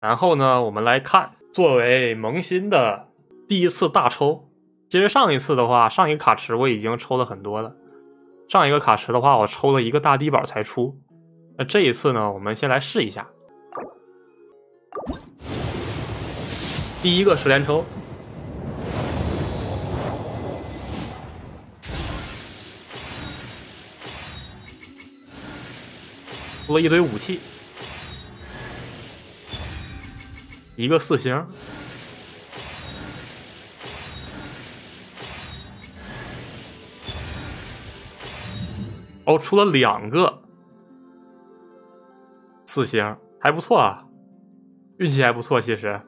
然后呢，我们来看作为萌新的第一次大抽。其实上一次的话，上一个卡池我已经抽了很多了。上一个卡池的话，我抽了一个大低保才出。那这一次呢，我们先来试一下。第一个十连抽，出了一堆武器。一个四星，哦，出了两个四星，还不错啊，运气还不错，其实。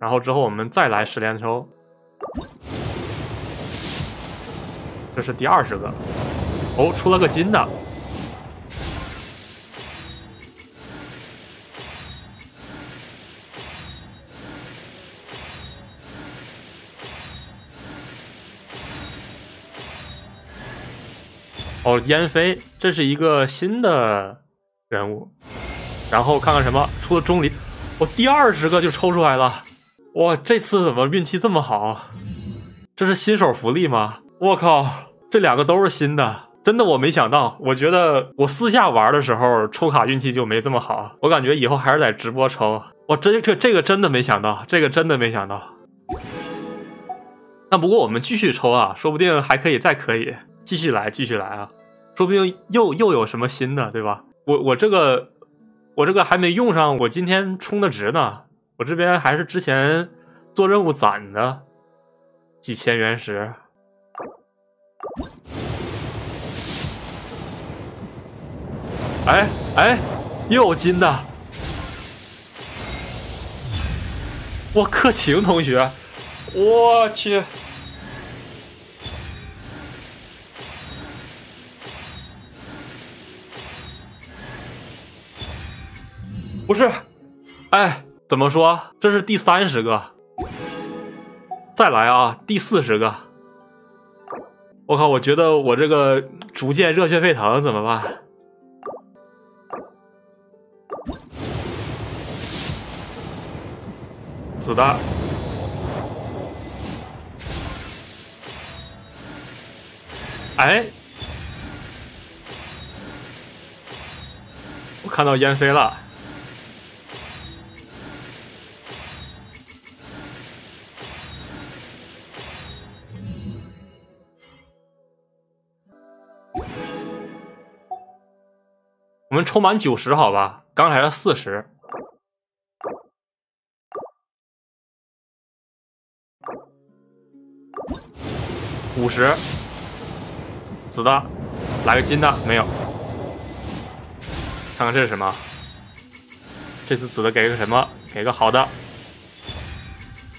然后之后我们再来十连抽，这是第二十个，哦，出了个金的。哦，烟飞，这是一个新的人物。然后看看什么出了钟离，我第二十个就抽出来了。哇，这次怎么运气这么好？这是新手福利吗？我靠，这两个都是新的，真的我没想到。我觉得我私下玩的时候抽卡运气就没这么好。我感觉以后还是在直播抽。我真这这个真的没想到，这个真的没想到。那不过我们继续抽啊，说不定还可以再可以继续来继续来啊。说不定又又有什么新的，对吧？我我这个我这个还没用上，我今天充的值呢。我这边还是之前做任务攒的几千原石。哎哎，又有金的！我克勤同学，我去。不是，哎，怎么说？这是第三十个，再来啊，第四十个！我靠，我觉得我这个逐渐热血沸腾，怎么办？子弹，哎，我看到烟飞了。我们抽满九十，好吧？刚才是四十，五十，紫的，来个金的，没有。看看这是什么？这次紫的给个什么？给个好的，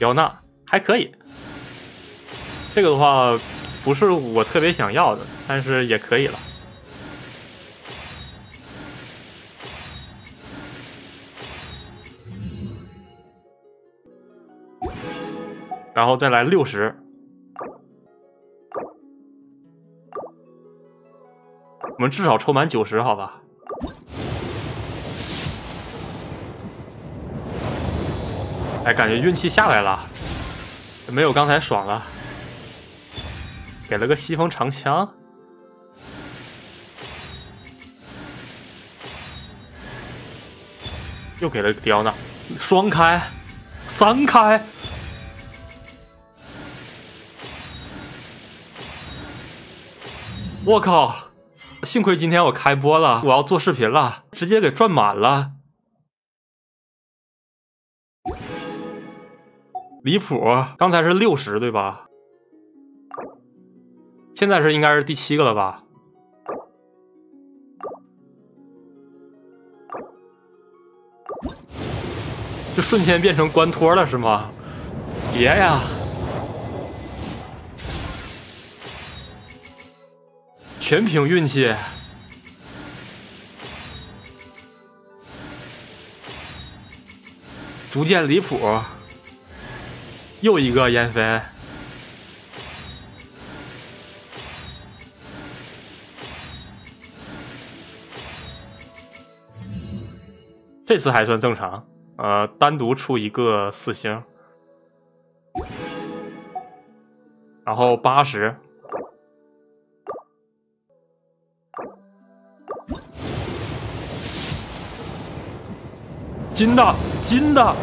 姚娜还可以。这个的话不是我特别想要的，但是也可以了。然后再来六十，我们至少抽满九十，好吧？哎，感觉运气下来了，没有刚才爽了。给了个西风长枪，又给了个刁呢，双开，三开。我靠！幸亏今天我开播了，我要做视频了，直接给赚满了，离谱！刚才是六十对吧？现在是应该是第七个了吧？就瞬间变成官托了是吗？别呀！全凭运气，逐渐离谱，又一个烟飞，这次还算正常。呃，单独出一个四星，然后八十，金的金的，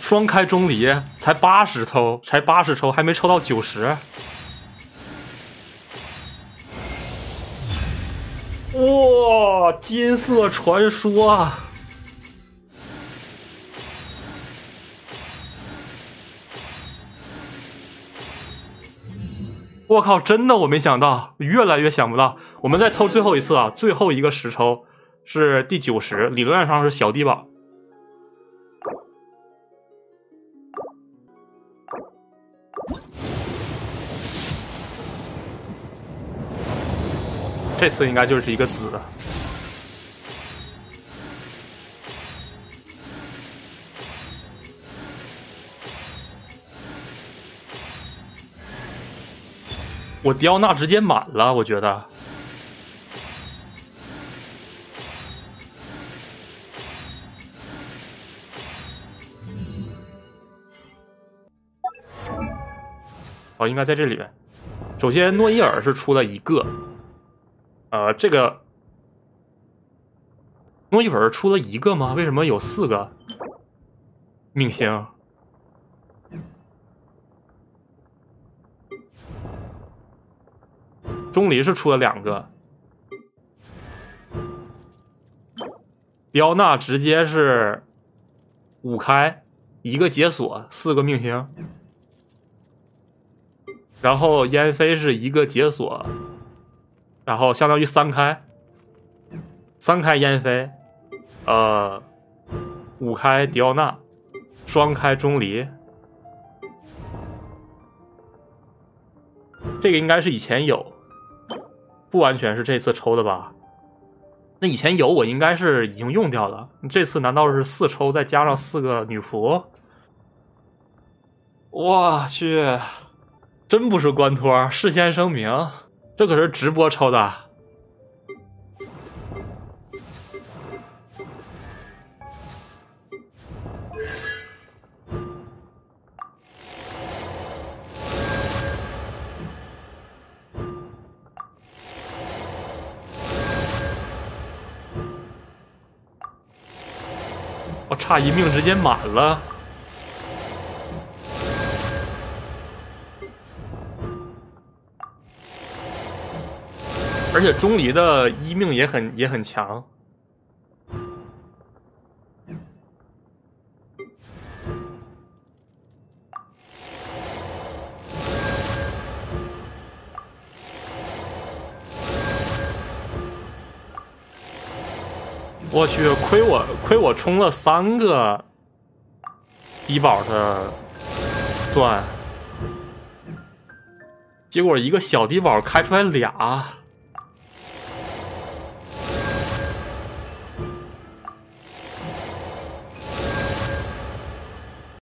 双开钟离，才八十抽，才八十抽，还没抽到九十。哇，金色传说！我靠，真的我没想到，越来越想不到。我们再抽最后一次啊，最后一个十抽是第九十，理论上是小低保。这次应该就是一个紫。我迪奥娜直接满了，我觉得。哦，应该在这里边。首先，诺伊尔是出了一个。呃，这个诺伊尔出了一个吗？为什么有四个命星？钟离是出了两个，刁娜直接是五开一个解锁，四个命星，然后燕飞是一个解锁。然后相当于三开，三开燕飞，呃，五开迪奥娜，双开钟离，这个应该是以前有，不完全是这次抽的吧？那以前有，我应该是已经用掉了。这次难道是四抽再加上四个女仆？我去，真不是官托，事先声明。这可是直播抽的，我差一命直接满了。而且钟离的一命也很也很强，我去，亏我亏我充了三个低保的钻，结果一个小低保开出来俩。